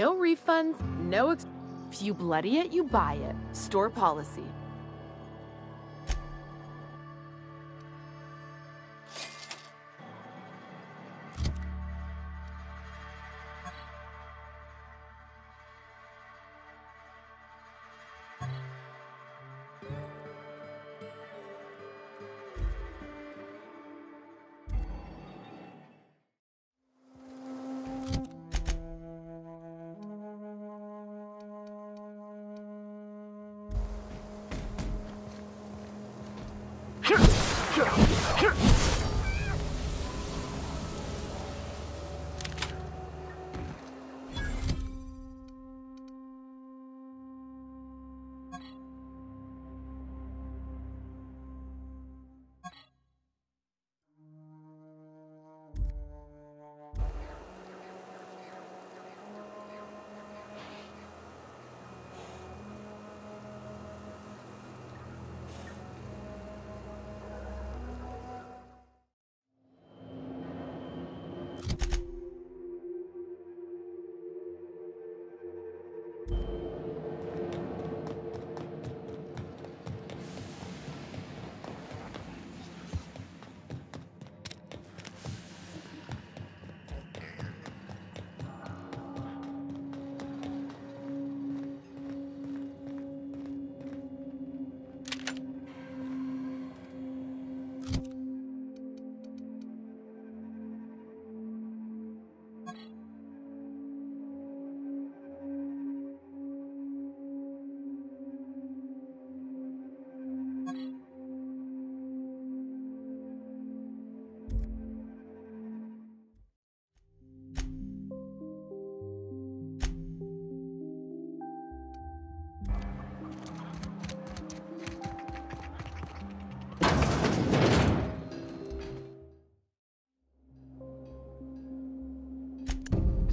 No refunds, no If you bloody it, you buy it. Store policy.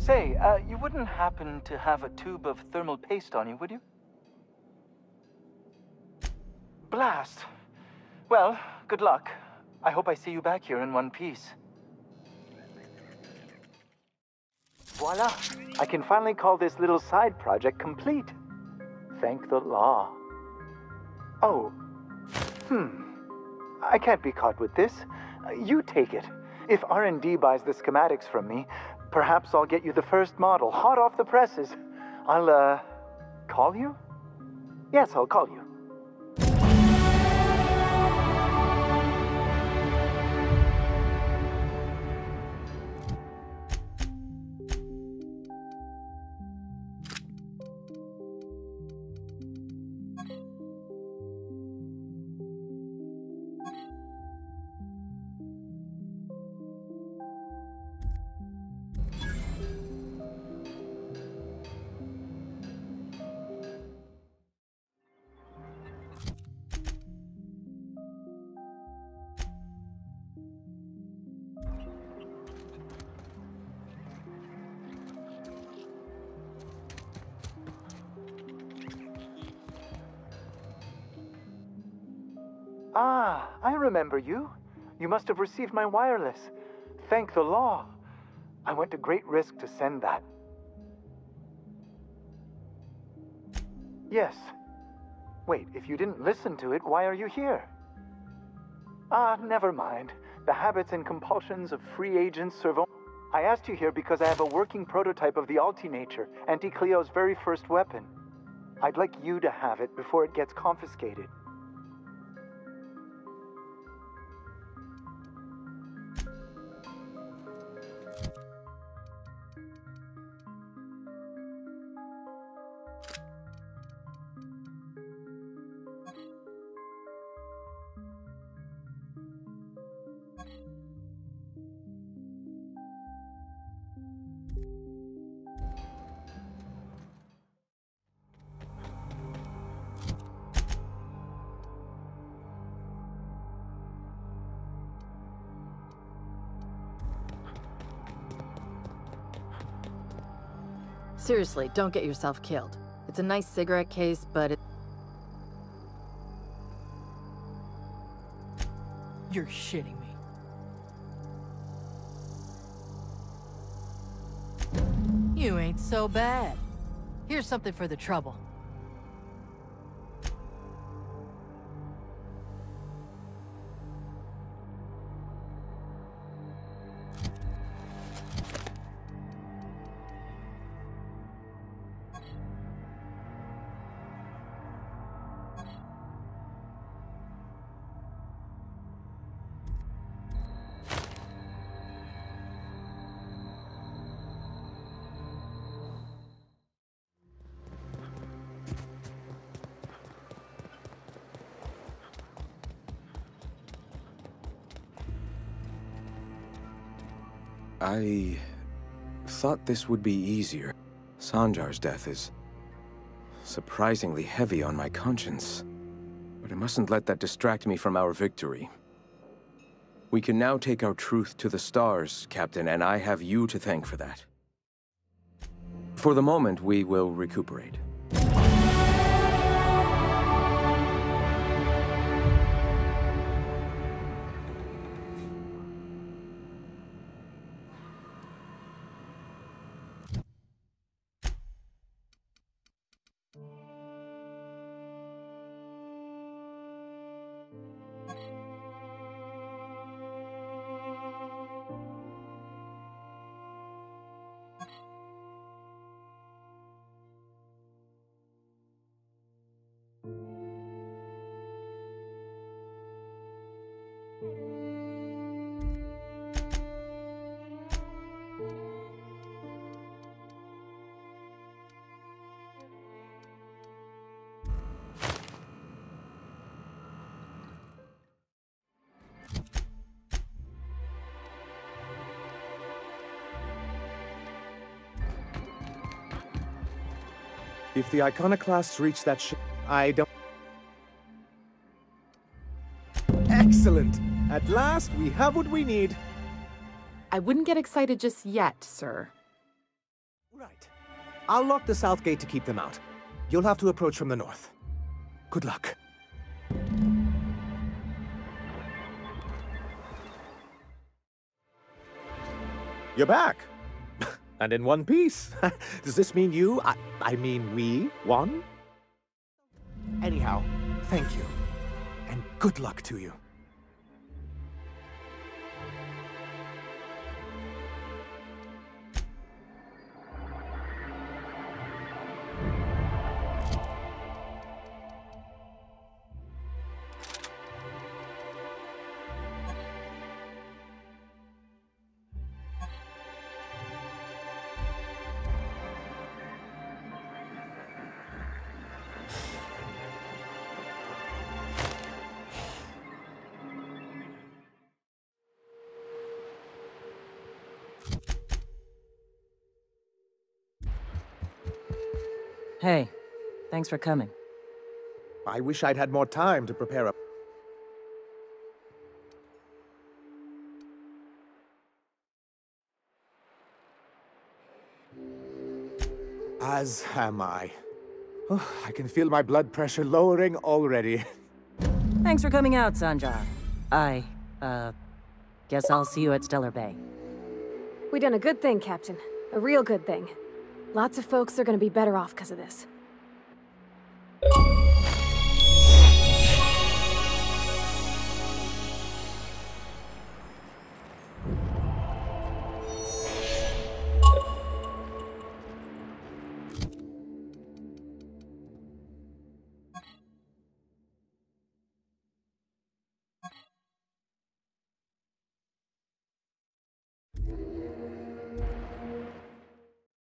Say, uh, you wouldn't happen to have a tube of thermal paste on you, would you? Blast. Well, good luck. I hope I see you back here in one piece. Voila! I can finally call this little side project complete. Thank the law. Oh. Hmm. I can't be caught with this. You take it. If R&D buys the schematics from me, Perhaps I'll get you the first model, hot off the presses. I'll, uh, call you? Yes, I'll call you. Ah, I remember you. You must have received my wireless. Thank the law. I went to great risk to send that. Yes. Wait, if you didn't listen to it, why are you here? Ah, never mind. The habits and compulsions of free agents serve only... I asked you here because I have a working prototype of the Ulti-Nature, Auntie Cleo's very first weapon. I'd like you to have it before it gets confiscated. Seriously, don't get yourself killed. It's a nice cigarette case, but it... You're shitting me. You ain't so bad. Here's something for the trouble. I thought this would be easier. Sanjar's death is surprisingly heavy on my conscience. But I mustn't let that distract me from our victory. We can now take our truth to the stars, Captain, and I have you to thank for that. For the moment, we will recuperate. If the iconoclasts reach that sh- I don't... Excellent! At last, we have what we need. I wouldn't get excited just yet, sir. Right. I'll lock the south gate to keep them out. You'll have to approach from the north. Good luck. You're back! And in one piece. Does this mean you, I, I mean we, won? Anyhow, thank you. And good luck to you. Hey, thanks for coming. I wish I'd had more time to prepare a... As am I. Oh, I can feel my blood pressure lowering already. Thanks for coming out, Sanjar. I, uh, guess I'll see you at Stellar Bay. We done a good thing, Captain. A real good thing. Lots of folks are gonna be better off because of this.